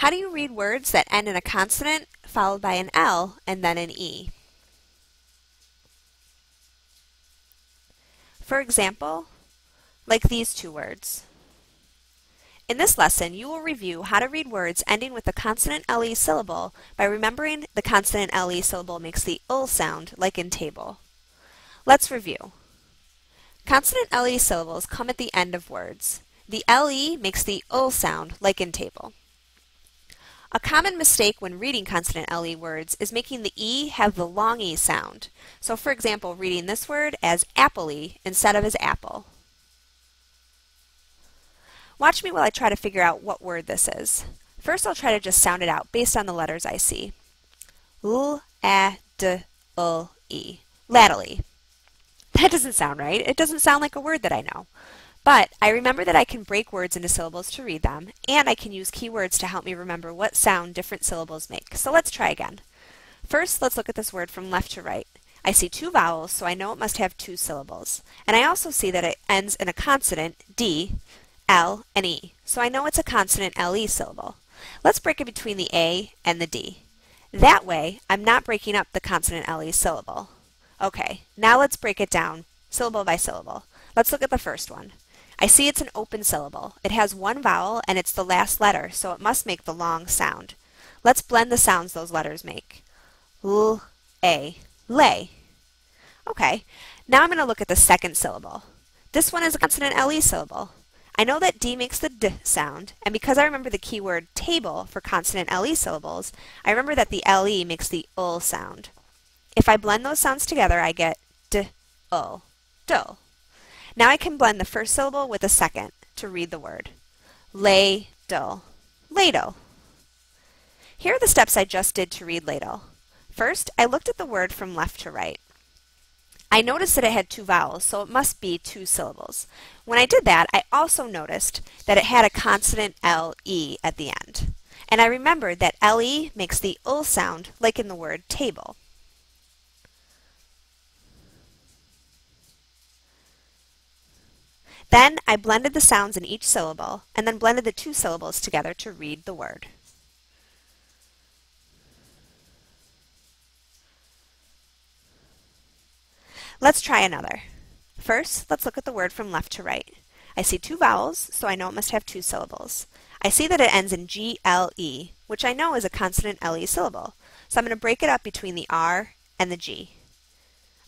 How do you read words that end in a consonant followed by an L and then an E? For example, like these two words. In this lesson, you will review how to read words ending with the consonant LE syllable by remembering the consonant LE syllable makes the UL sound, like in table. Let's review. Consonant LE syllables come at the end of words. The LE makes the UL sound, like in table. A common mistake when reading consonant LE words is making the E have the long E sound. So for example, reading this word as apple instead of as apple. Watch me while I try to figure out what word this is. First, I'll try to just sound it out based on the letters I see. L, a, d, l, e. Latterly. That doesn't sound right. It doesn't sound like a word that I know. But I remember that I can break words into syllables to read them, and I can use keywords to help me remember what sound different syllables make. So let's try again. First, let's look at this word from left to right. I see two vowels, so I know it must have two syllables. And I also see that it ends in a consonant, D, L, and E. So I know it's a consonant LE syllable. Let's break it between the A and the D. That way, I'm not breaking up the consonant LE syllable. Okay, now let's break it down syllable by syllable. Let's look at the first one. I see it's an open syllable. It has one vowel and it's the last letter, so it must make the long sound. Let's blend the sounds those letters make. L, A, lay. Okay, now I'm going to look at the second syllable. This one is a consonant LE syllable. I know that D makes the D sound, and because I remember the keyword table for consonant LE syllables, I remember that the LE makes the UL sound. If I blend those sounds together, I get D, UL, dull. Now I can blend the first syllable with the second to read the word. Lay, dull, ladle. Here are the steps I just did to read ladle. First, I looked at the word from left to right. I noticed that it had two vowels, so it must be two syllables. When I did that, I also noticed that it had a consonant LE at the end. And I remembered that LE makes the UL sound, like in the word table. Then I blended the sounds in each syllable, and then blended the two syllables together to read the word. Let's try another. First, let's look at the word from left to right. I see two vowels, so I know it must have two syllables. I see that it ends in G-L-E, which I know is a consonant L-E syllable. So I'm going to break it up between the R and the G.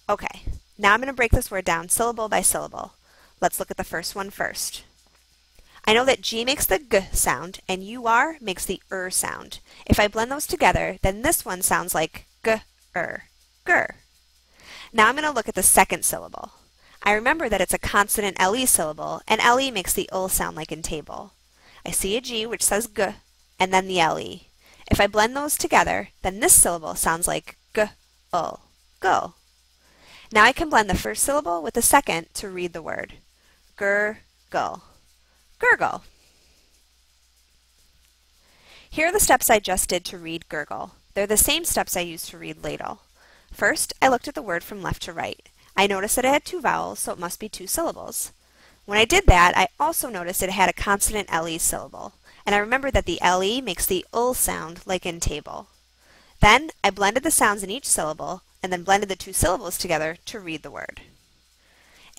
Okay, now I'm going to break this word down syllable by syllable. Let's look at the first one first. I know that G makes the G sound and UR makes the ER sound. If I blend those together, then this one sounds like G-er, ger. Now I'm going to look at the second syllable. I remember that it's a consonant LE syllable, and LE makes the UL sound like in table. I see a G which says G, and then the LE. If I blend those together, then this syllable sounds like G, UL, go. Now I can blend the first syllable with the second to read the word. Gur, gull, gurgle. Here are the steps I just did to read gurgle. They're the same steps I used to read ladle. First, I looked at the word from left to right. I noticed that it had two vowels, so it must be two syllables. When I did that, I also noticed it had a consonant LE syllable, and I remembered that the LE makes the UL sound like in table. Then, I blended the sounds in each syllable, and then blended the two syllables together to read the word.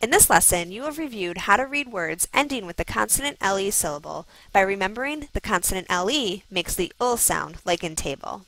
In this lesson, you have reviewed how to read words ending with the consonant LE syllable by remembering the consonant LE makes the UL sound like in table.